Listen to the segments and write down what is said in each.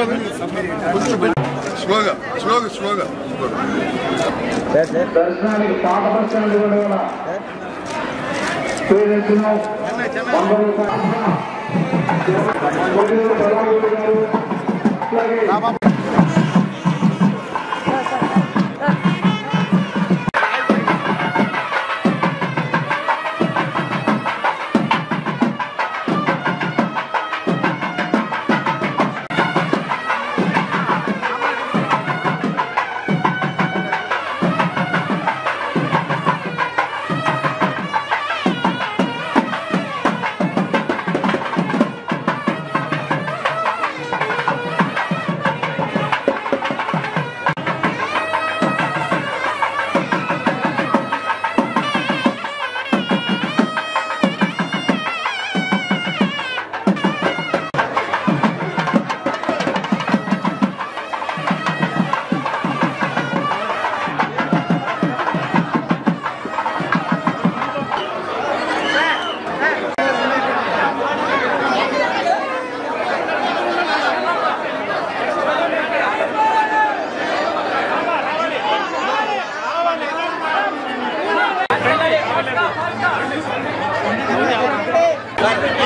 స్లోగా స్లోగా స్లోగా దర్శనానికి పాత దర్శనం ఇవ్వడం ¡Gracias!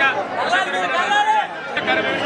अच्छा